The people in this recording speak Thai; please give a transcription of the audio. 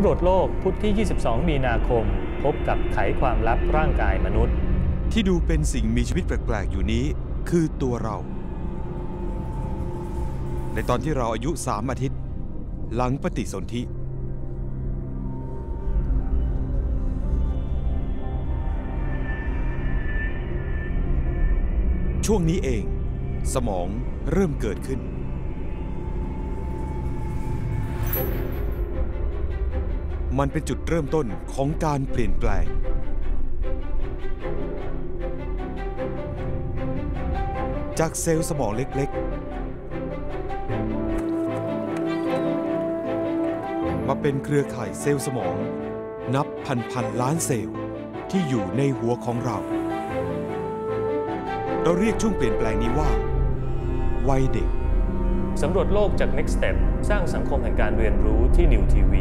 ำรวจโลกพุธที่ 22 มีนาคม พบกับไขความลับร่างกายมนุษย์ ที่ดูเป็นสิ่งมีชีวิตแปลก ๆ อยู่นี้ คือตัวเรา ในตอนที่เราอายุ 3 อาทิตย์ หลังปฏิสนธิช่วงนี้เอง สมองเริ่มเกิดขึ้น มันเป็นจุดเริ่มต้นของการเปลี่ยนแปลง จากเซลล์สมองเล็กๆ มาเป็นเครือข่ายเซลล์สมอง นับพันพันล้านเซลล์ที่อยู่ในหัวของเรา เราเรียกช่วงเปลี่ยนแปลงนี้ว่า วัยเด็กสำรวจโลกจาก Next Step สร้างสังคมแห่งการเรียนรู้ที่ New TV